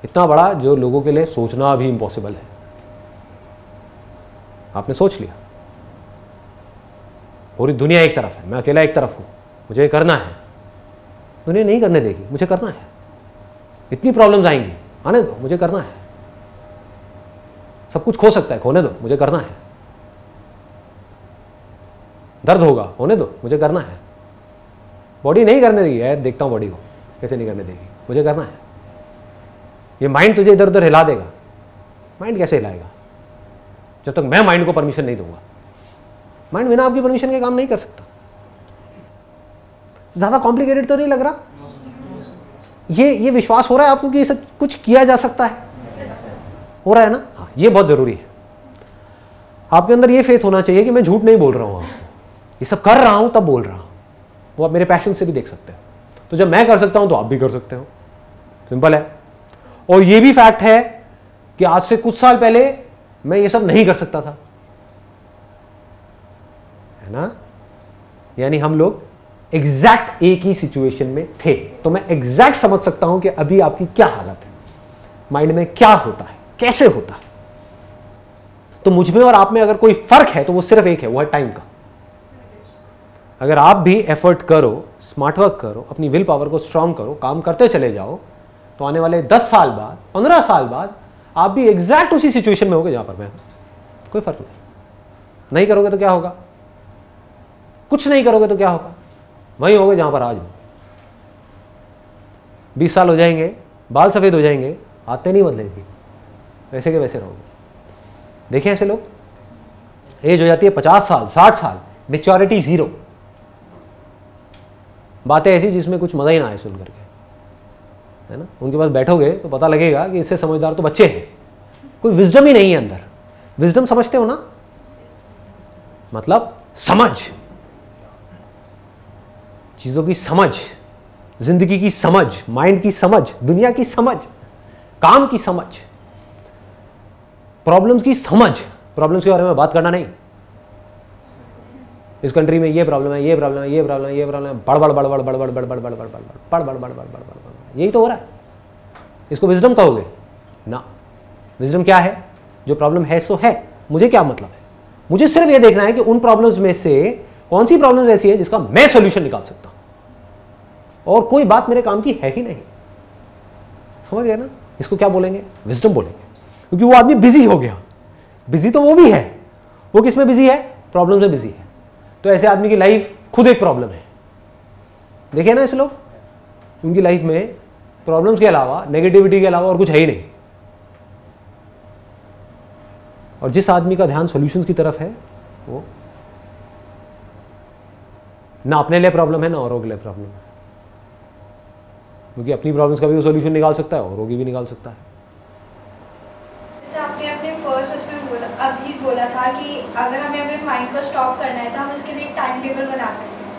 इतना बड़ा जो लोगों के लिए सोचना भी इम्पॉसिबल है। आपने सोच लिया। पूरी दुनिया एक तरफ़ है, मैं अकेला एक तरफ़ हूँ, मुझे करना है। दुनिया नहीं करने देगी, मुझे करना है। इतनी प्रॉब्लम्स आएँगी, आने दो, मुझे करना है। सब कुछ खो सकता है, खोने दो, मुझे करना है। दर्द होगा, होने दो, मुझे करना है। बॉडी नहीं करने देगी है देखता हूँ बॉडी को। कैसे नहीं करने देगी? मुझे करना है। ये माइंड तुझे इधर उधर हिला देगा। माइंड कैसे हिलाएगा? जब तक मैं माइंड को परमिशन नहीं दूँगा। माइंड बिना आपकी परमिशन के काम नहीं कर सकता। ज़्यादा कॉम्प्लिकेटेड तो नहीं लग रहा? ये ये विश्वास हो रहा है आपको कि सब कुछ किया जा सकता है? हो रहा है ना? हाँ ये बहुत ज़रूरी है। आपके अंदर ये फेथ होना चाहिए कि मैं झूठ नहीं बोल रहा हूँ आपको। ये सब कर रहा हूँ, तब बोल रहा हूँ। वो आप मेरे पैशन से भी देख सकते हो। तो जब मैं कर सकता हूँ तो आप भी कर सकते हो। सिंपल है। और ये भी फैक्ट है कि आज से कुछ साल पहले मैं ये सब नहीं कर सकता था। है ना? यानी हम लोग एग्जैक्ट एक ही सिचुएशन में थे। तो मैं एग्जैक्ट समझ सकता हूँ कि अभी आपकी क्या हालत है। माइंड में क्या होता है? कैसे होता है? तो मुझमें और आप में अगर कोई फ़र्क है तो वो सिर्फ़ एक है, वो है टाइम का। अगर आप भी एफर्ट करो स्मार्ट वर्क करो, अपनी विल पावर को स्ट्रांग करो, काम करते चले जाओ तो आने वाले दस साल बाद, पंद्रह साल बाद, आप भी एग्जैक्ट उसी सिचुएशन में होगे जहाँ पर मैं हूँ। कोई फ़र्क नहीं। नहीं करोगे तो क्या होगा? कुछ नहीं करोगे तो क्या होगा? वहीं होगे जहाँ पर आज हो। बीस साल हो जाएँगे, बाल सफ़ेद हो जाएँगे, आते नहीं बदलेंगे। वैसे के वैसे रहोगे। देखें ऐसे लोग। एज हो जाती है पचास साल, साठ साल मेच्योरिटी ज़ीरो बातें ऐसी जिसमें कुछ मज़ा ही ना आए सुन करके। है ना? उनके पास बैठोगे तो पता लगेगा कि इससे समझदार तो बच्चे हैं। कोई विजडम ही नहीं है अंदर। विजडम समझते हो ना? मतलब समझ। चीज़ों की समझ, ज़िंदगी की समझ माइंड की समझ, दुनिया की समझ, काम की समझ। प्रॉब्लम्स की समझ। प्रॉब्लम्स के बारे में बात करना नहीं। इस कंट्री में ये प्रॉब्लम है ये प्रॉब्लम है ये प्रॉब्लम है ये प्रॉब्लम है बड़ बड़ बड़ बड़ बड़ बड़ बड़ बड़ बड़ बड़ बड़ बड़ बड़ बड़ बड़ बड़ यही तो हो रहा है इसको विजडम कहोगे ना विजडम क्या है जो प्रॉब्लम है सो है मुझे क्या मतलब है मुझे सिर्फ़ ये देखना है कि उन प्रॉब्लम्स में से कौन सी प्रॉब्लम ऐसी है जिसका मैं सोल्यूशन निकाल सकता हूँ और कोई बात मेरे काम की है ही नहीं समझ गया ना इसको क्या बोलेंगे विजडम बोलेंगे क्योंकि वो आदमी बिज़ी हो गया बिज़ी तो वो भी है वो किसमें बिज़ी है प्रॉब्लम में बिज़ी है तो ऐसे आदमी की लाइफ खुद एक प्रॉब्लम है। देखिए ना ऐसे लोग। उनकी लाइफ में प्रॉब्लम्स के अलावा नेगेटिविटी के अलावा और कुछ है ही नहीं। और जिस आदमी का ध्यान सॉल्यूशंस की तरफ़ है, वो ना अपने लिए प्रॉब्लम है, ना औरों के लिए प्रॉब्लम है। क्योंकि अपनी प्रॉब्लम्स का भी वो सॉल्यूशन निकाल सकता है, औरों की भी निकाल सकता है जैसे आपने अपने फ़र्स्ट उसमें बोला अभी बोला था कि अगर हमें अपने माइंड को स्टॉप करना है तो हम उसके लिए एक टाइम टेबल बना सकते हैं।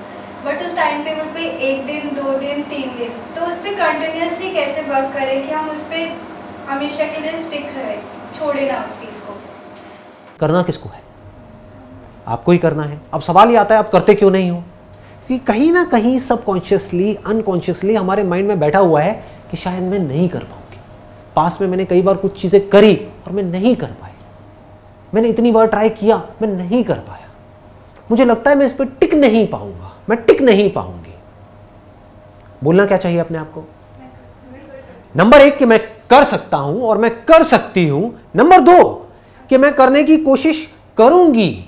बट उस टाइम टेबल पे एक दिन, दो दिन, तीन दिन तो उस पर कंटिन्यूसली कैसे वर्क करें कि हम उस पर हमेशा के लिए स्टिक रहे, छोड़े ना उस चीज़ को? करना किसको है? आपको ही करना है। अब सवाल ये आता है, आप करते क्यों नहीं हो? कि कहीं ना कहीं सबकॉन्शियसली अनकॉन्शियसली हमारे माइंड में बैठा हुआ है कि शायद मैं नहीं कर पाऊँगी। पास में मैंने कई बार कुछ चीज़ें करी और मैं नहीं कर पाई मैंने इतनी बार ट्राई किया, मैं नहीं कर पाया। मुझे लगता है मैं इस पर टिक नहीं पाऊँगा, मैं टिक नहीं पाऊँगी। बोलना क्या चाहिए अपने आप को? नंबर एक कि मैं कर सकता हूँ और मैं कर सकती हूँ। नंबर दो कि मैं करने की कोशिश करूँगी,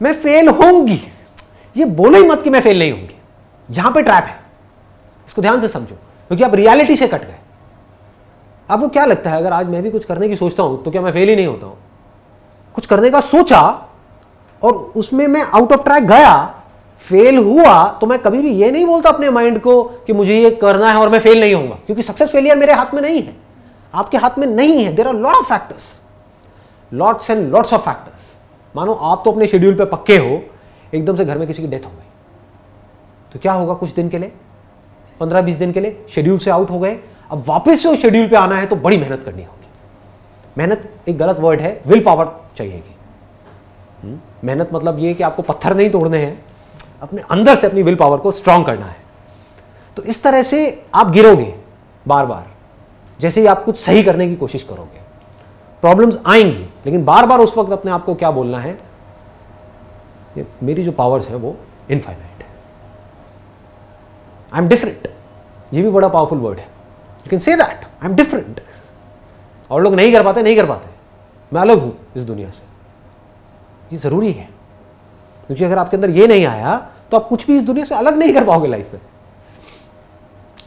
मैं फेल होंगी। ये बोलो ही मत कि मैं फेल नहीं होंगी। यहाँ पे ट्रैप है। इसको ध्यान से समझो, क्योंकि आप रियलिटी से कट गए। आपको क्या लगता है, अगर आज मैं भी कुछ करने की सोचता हूँ तो क्या मैं फेल ही नहीं होता हूँ? कुछ करने का सोचा और उसमें मैं आउट ऑफ़ ट्रैक गया फेल हुआ तो मैं कभी भी ये नहीं बोलता अपने माइंड को कि मुझे ये करना है और मैं फेल नहीं होऊँगा, क्योंकि सक्सेस फेलियर मेरे हाथ में नहीं है। आपके हाथ में नहीं है। There are lot of factors lots and lots of factors मानो आप तो अपने शेड्यूल पे पक्के हो, एकदम से घर में किसी की डेथ हो गई। तो क्या होगा कुछ दिन के लिए? पंद्रह बीस दिन के लिए? शेड्यूल से आउट हो गए। अब वापस से उस शेड्यूल पे आना है तो बड़ी मेहनत करनी होगी। मेहनत एक गलत वर्ड है विल पावर चाहिएगी। हम्म? मेहनत मतलब ये कि आपको पत्थर नहीं तोड़ने हैं अपने अंदर से अपनी विल पावर को स्ट्रांग करना है। तो इस तरह से आप गिरोगे बार बार जैसे ही आप कुछ सही करने की कोशिश करोगे। प्रॉब्लम्स आएँगी लेकिन बार बार उस वक्त अपने आप को क्या बोलना है? ये मेरी जो पावर्स है वो इनफाइनाइट है। आई एम डिफरेंट ये भी बड़ा पावरफुल वर्ड है। You can say that I am different और लोग नहीं कर पाते, नहीं कर पाते। मैं अलग हूँ इस दुनिया से। ये ज़रूरी है। क्योंकि अगर आपके अंदर ये नहीं आया तो आप कुछ भी इस दुनिया से अलग नहीं कर पाओगे लाइफ में।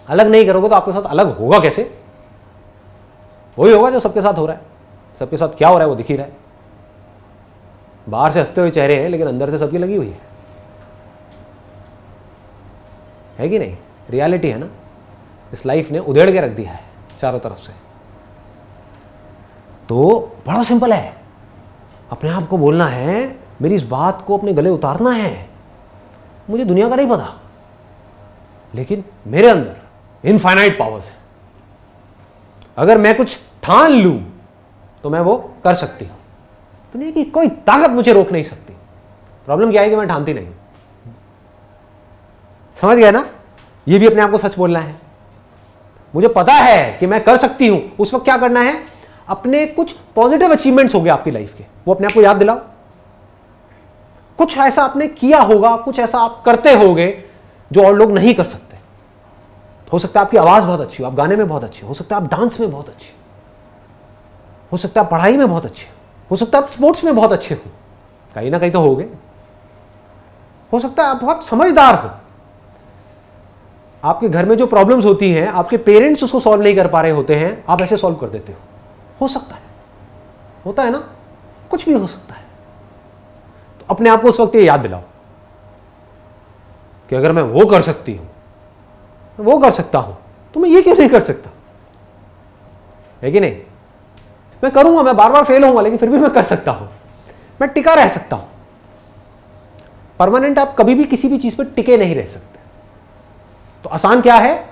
अलग नहीं करोगे तो आपके साथ अलग होगा कैसे? वही होगा जो सबके साथ हो रहा है। सबके साथ क्या हो रहा है वो दिख ही रहा है। बाहर से हँसते हुए चेहरे हैं, लेकिन अंदर से सबकी लगी हुई है। है कि नहीं? रियलिटी है ना? इस लाइफ ने उधेड़ के रख दिया है, चारों तरफ़ से। तो बड़ा सिंपल है। अपने आप को बोलना है, मेरी इस बात को अपने गले उतारना है। मुझे दुनिया का नहीं पता, लेकिन मेरे अंदर इनफाइनाइट पावर्स है। अगर मैं कुछ ठान लूँ तो मैं वो कर सकती हूँ। दुनिया की कोई ताकत मुझे रोक नहीं सकती। प्रॉब्लम क्या है कि मैं ठानती नहीं समझ गया ना? ये भी अपने आप को सच बोलना है। मुझे पता है कि मैं कर सकती हूँ। उस वक्त क्या करना है? अपने कुछ पॉजिटिव अचीवमेंट्स हो गए आपकी लाइफ के। वो अपने आप को याद दिलाओ। कुछ ऐसा आपने किया होगा, कुछ ऐसा आप करते होगे जो और लोग नहीं कर सकते। हो सकता है आपकी आवाज़ बहुत अच्छी हो, आप गाने में बहुत अच्छे हो सकता है आप डांस में बहुत अच्छे हो सकता है पढ़ाई में बहुत अच्छे हो सकता है आप स्पोर्ट्स में बहुत अच्छे हो। कहीं ना कहीं तो हो गए हो सकता है आप बहुत समझदार हो। आपके घर में जो प्रॉब्लम्स होती हैं, आपके पेरेंट्स उसको सॉल्व नहीं कर पा रहे होते हैं, आप ऐसे सॉल्व कर देते हो। हो सकता है। होता है ना? कुछ भी हो सकता है। तो अपने आप को उस वक्त ये याद दिलाओ कि अगर मैं वो कर सकती हूँ वो कर सकता हूँ तो मैं ये क्यों नहीं कर सकता? है कि नहीं? मैं करूँगा, मैं बार बार फेल होऊँगा, लेकिन फिर भी मैं कर सकता हूँ। मैं टिका रह सकता हूँ। परमानेंट आप कभी भी किसी भी चीज़ पर टिके नहीं रह सकते। तो आसान क्या है?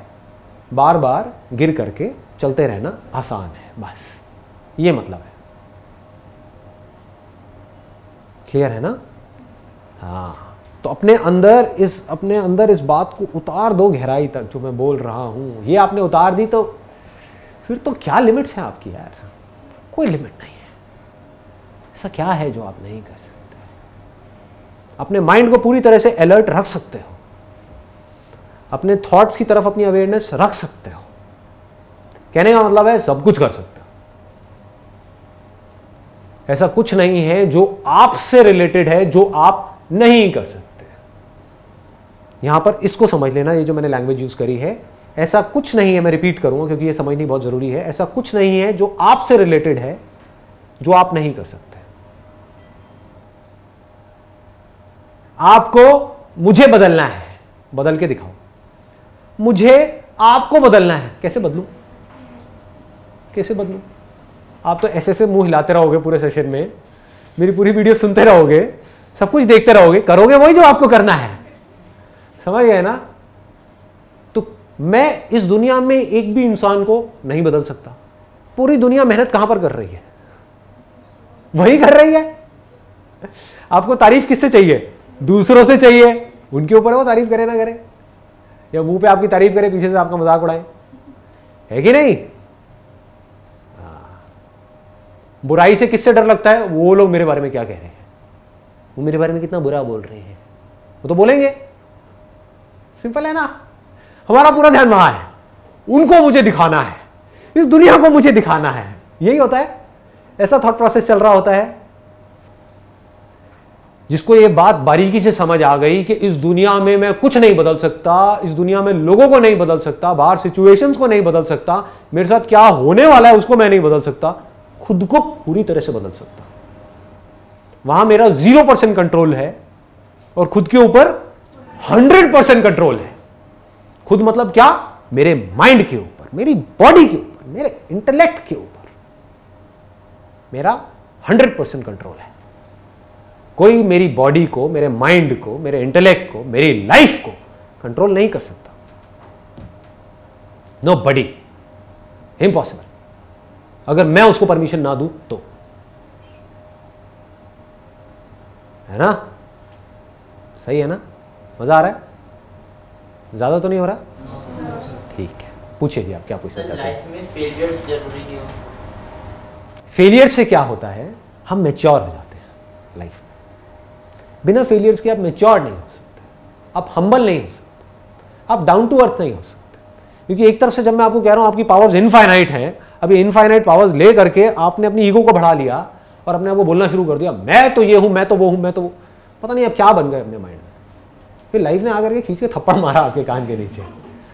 बार बार गिर करके चलते रहना आसान है, बस। ये मतलब है। क्लियर है ना? हाँ। तो अपने अंदर इस, अपने अंदर इस बात को उतार दो गहराई तक, जो मैं बोल रहा हूँ। ये आपने उतार दी तो फिर तो क्या लिमिट्स है आपकी यार? कोई लिमिट नहीं है। ऐसा क्या है जो आप नहीं कर सकते? अपने माइंड को पूरी तरह से अलर्ट रख सकते हो। अपने थॉट्स की तरफ़ अपनी अवेयरनेस रख सकते हो। कहने का मतलब है सब कुछ कर सकते हो। ऐसा कुछ नहीं है जो आपसे रिलेटेड है, जो आप नहीं कर सकते। यहाँ पर इसको समझ लेना, ये जो मैंने लैंग्वेज यूज़ करी है, ऐसा कुछ नहीं है, मैं रिपीट करूँगा क्योंकि ये समझनी बहुत ज़रूरी है, ऐसा कुछ नहीं है जो आपसे रिलेटेड है, जो आप नहीं कर सकते। आपको मुझे बदलना है। बदल के दिखाओ। मुझे आपको बदलना है। कैसे बदलू? कैसे बदलू? आप तो ऐसे ऐसे मुँह हिलाते रहोगे पूरे सेशन में। मेरी पूरी वीडियो सुनते रहोगे, सब कुछ देखते रहोगे। करोगे वही जो आपको करना है। समझ गए ना? तो मैं इस दुनिया में एक भी इंसान को नहीं बदल सकता। पूरी दुनिया मेहनत कहाँ पर कर रही है? वही कर रही है। आपको तारीफ़ किससे चाहिए? दूसरों से चाहिए। उनके ऊपर वो तारीफ़ करे ना करे। या मुँह पे आपकी तारीफ़ करे, पीछे से आपका मज़ाक उड़ाए। है कि नहीं हाँ। बुराई से किससे डर लगता है? वो लोग मेरे बारे में क्या कह रहे हैं? वो मेरे बारे में कितना बुरा बोल रहे हैं? वो तो बोलेंगे। सिंपल है ना? हमारा पूरा ध्यान वहाँ है। उनको मुझे दिखाना है। इस दुनिया को मुझे दिखाना है। यही होता है। ऐसा थॉट प्रोसेस चल रहा होता है। जिसको ये बात बारीकी से समझ आ गई कि इस दुनिया में मैं कुछ नहीं बदल सकता, इस दुनिया में लोगों को नहीं बदल सकता, बाहर सिचुएशंस को नहीं बदल सकता, मेरे साथ क्या होने वाला है उसको मैं नहीं बदल सकता। खुद को पूरी तरह से बदल सकता। वहाँ मेरा ज़ीरो परसेंट कंट्रोल है और खुद के ऊपर हंड्रेड परसेंट कंट्रोल है। खुद मतलब क्या? मेरे माइंड के ऊपर, मेरी बॉडी के ऊपर, मेरे इंटेलेक्ट के ऊपर। मेरा हंड्रेड परसेंट कंट्रोल है। कोई मेरी बॉडी को, मेरे माइंड को, मेरे इंटेलेक्ट को, मेरी लाइफ को कंट्रोल नहीं कर सकता। नो बडी इम्पॉसिबल अगर मैं उसको परमिशन ना दूँ तो। है ना? सही है ना? मज़ा आ रहा है? ज़्यादा तो नहीं हो रहा? ठीक है। पूछिए जी आप क्या पूछना चाहते हैं? लाइफ में फेलियर्स ज़रूरी क्यों? फेलियर से क्या होता है? हम मेच्योर हो जाते हैं लाइफ में। बिना फेलियर्स के आप मेच्योर नहीं हो सकते। आप हम्बल नहीं हो सकते। आप डाउन टू अर्थ नहीं हो सकते। क्योंकि एक तरफ़ से जब मैं आपको कह रहा हूँ आपकी पावर्स इनफाइनाइट हैं अभी इनफाइनाइट पावर्स ले करके आपने अपनी ईगो को बढ़ा लिया और अपने आपको बोलना शुरू कर दिया, मैं तो ये हूँ, मैं तो वो हूँ, मैं तो वो पता नहीं अब क्या बन गए अपने माइंड में। फिर लाइफ ने आकर के खींच के थप्पड़ मारा आपके कान के नीचे।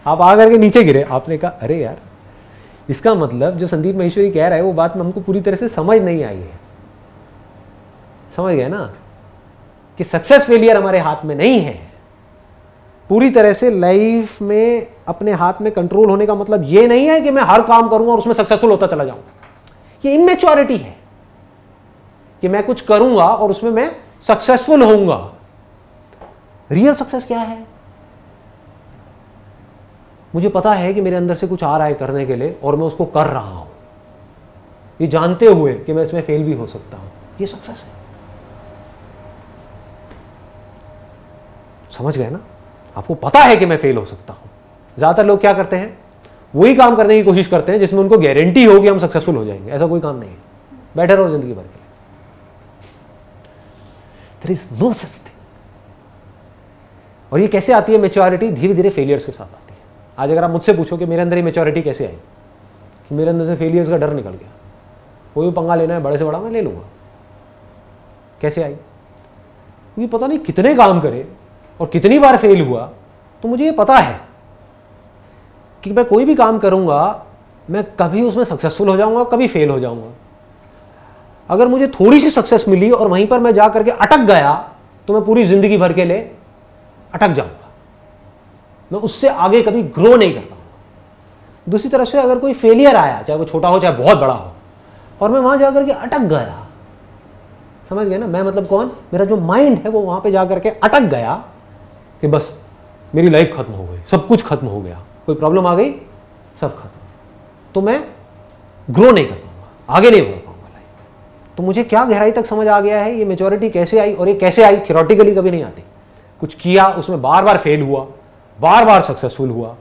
आप आकर के नीचे गिरे, आपने कहा, अरे यार, इसका मतलब जो संदीप महेश्वरी कह रहा है, वो बात हमको पूरी तरह से समझ नहीं आई है। समझ गए ना? कि सक्सेस फेलियर हमारे हाथ में नहीं है। पूरी तरह से लाइफ में अपने हाथ में कंट्रोल होने का मतलब ये नहीं है कि मैं हर काम करूँगा और उसमें सक्सेसफुल होता चला जाऊँगा ये इमेच्योरिटी है कि मैं कुछ करूँगा और उसमें मैं सक्सेसफुल होऊँगा। रियल सक्सेस क्या है? मुझे पता है कि मेरे अंदर से कुछ आ रहा है करने के लिए और मैं उसको कर रहा हूँ। ये जानते हुए कि मैं इसमें फेल भी हो सकता हूँ। ये सक्सेस है। समझ गए ना? आपको पता है कि मैं फेल हो सकता हूँ। ज़्यादातर लोग क्या करते हैं? वही काम करने की कोशिश करते हैं जिसमें उनको गारंटी हो कि हम सक्सेसफुल हो जाएँगे। ऐसा कोई काम नहीं है। बैठे रहो ज़िंदगी भर के नो सच थिंग और ये कैसे आती है मेच्योरिटी धीरे धीरे फेलियर्स के साथ आती है। आज अगर आप मुझसे पूछो कि मेरे अंदर ये मेच्योरिटी कैसे आई? कि मेरे अंदर से फेलियर्स का डर निकल गया। कोई भी पंगा लेना है, बड़े से बड़ा मैं ले लूँगा। कैसे आई? क्योंकि पता नहीं कितने काम करे। और कितनी बार फेल हुआ तो मुझे ये पता है कि मैं कोई भी काम करूँगा, मैं कभी उसमें सक्सेसफुल हो जाऊँगा, कभी फेल हो जाऊँगा। अगर मुझे थोड़ी सी सक्सेस मिली और वहीं पर मैं जा करके अटक गया तो मैं पूरी ज़िंदगी भर के लिए अटक जाऊँगा। मैं उससे आगे कभी ग्रो नहीं कर पाऊँगा। दूसरी तरफ़ से अगर कोई फेलियर आया, चाहे वो छोटा हो, चाहे बहुत बड़ा हो, और मैं वहाँ जाकर के अटक गया, समझ गए ना? मैं मतलब कौन? मेरा जो माइंड है, वो वहाँ पे जाकर के अटक गया कि बस मेरी लाइफ खत्म हो गई, सब कुछ खत्म हो गया। कोई प्रॉब्लम आ गई? सब खत्म। तो मैं ग्रो नहीं कर पाऊँगा, आगे नहीं बढ़ पाऊँगा लाइफ तो मुझे क्या गहराई तक समझ आ गया है, ये मेचोरिटी कैसे आई और ये कैसे आई? थियोरटिकली कभी नहीं आती। कुछ किया, उसमें बार बार फेल हुआ बार बार सक्सेसफुल हुआ।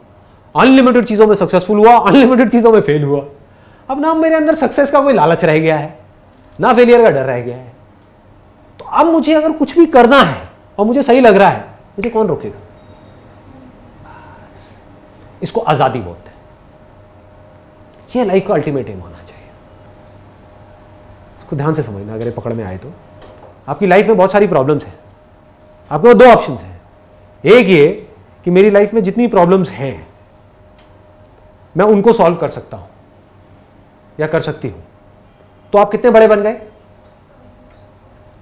अनलिमिटेड चीज़ों में सक्सेसफुल हुआ अनलिमिटेड चीज़ों में फेल हुआ। अब ना मेरे अंदर सक्सेस का कोई लालच रह गया है, ना फेलियर का डर रह गया है। तो अब मुझे अगर कुछ भी करना है और मुझे सही लग रहा है मुझे कौन रोकेगा? इसको आज़ादी बोलते हैं। यह लाइफ का अल्टीमेट एम होना चाहिए। इसको ध्यान से समझना, अगर ये पकड़ में आए तो। आपकी लाइफ में बहुत सारी प्रॉब्लम्स हैं। आपके पास दो ऑप्शन हैं। एक ये कि मेरी लाइफ में जितनी प्रॉब्लम्स हैं, मैं उनको सॉल्व कर सकता हूँ, या कर सकती हूँ। तो आप कितने बड़े बन गए?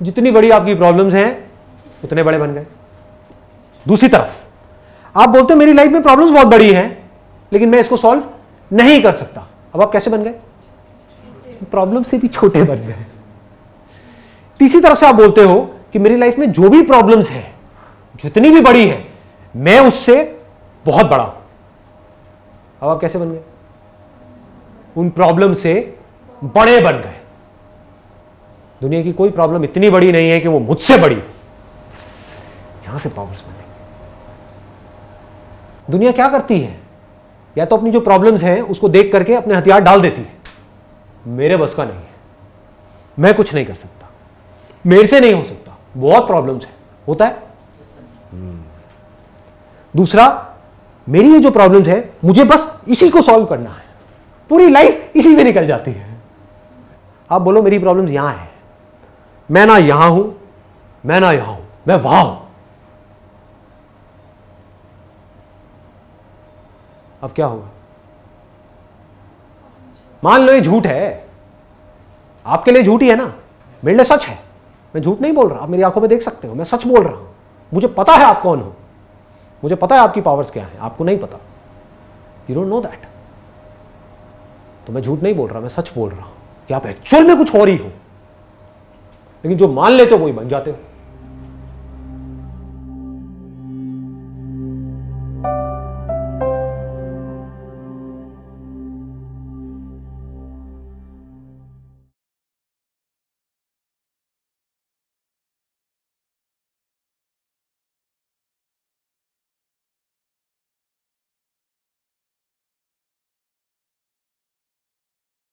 जितनी बड़ी आपकी प्रॉब्लम्स हैं, उतने बड़े बन गए। दूसरी तरफ़। आप बोलते हो मेरी लाइफ में प्रॉब्लम्स बहुत बड़ी हैं लेकिन मैं इसको सॉल्व नहीं कर सकता। अब आप कैसे बन गए? प्रॉब्लम से भी छोटे बन गए। तीसरी तरफ़ से आप बोलते हो कि मेरी लाइफ में जो भी प्रॉब्लम्स है जितनी भी बड़ी है मैं उससे बहुत बड़ा हूँ। अब आप कैसे बन गए? उन प्रॉब्लम से बड़े बन गए। दुनिया की कोई प्रॉब्लम इतनी बड़ी नहीं है कि वो मुझसे बड़ी यहाँ से पावर्स बने दुनिया क्या करती है? या तो अपनी जो प्रॉब्लम्स हैं, उसको देख करके अपने हथियार डाल देती है। मेरे बस का नहीं है। मैं कुछ नहीं कर सकता। मेरे से नहीं हो सकता। बहुत प्रॉब्लम्स है। होता है? हम्म। दूसरा, मेरी ये जो प्रॉब्लम्स है, मुझे बस इसी को सॉल्व करना है। पूरी लाइफ इसी में निकल जाती है। आप बोलो, मेरी प्रॉब्लम्स यहाँ है। मैं ना यहाँ हूँ। मैं ना यहाँ हूँ। मैं वहाँ हूँ। अब क्या होगा? मान लो ये झूठ है। आपके लिए झूठ ही है ना? मेरे लिए सच है। मैं झूठ नहीं बोल रहा। आप मेरी आँखों में देख सकते हो। मैं सच बोल रहा हूँ। मुझे पता है आप कौन हो। मुझे पता है आपकी पावर्स क्या है। आपको नहीं पता। यू डोंट नो दैट तो मैं झूठ नहीं बोल रहा, मैं सच बोल रहा हूँ कि आप एक्चुअल में कुछ और ही हो। लेकिन जो मान लेते हो, वही बन जाते हो।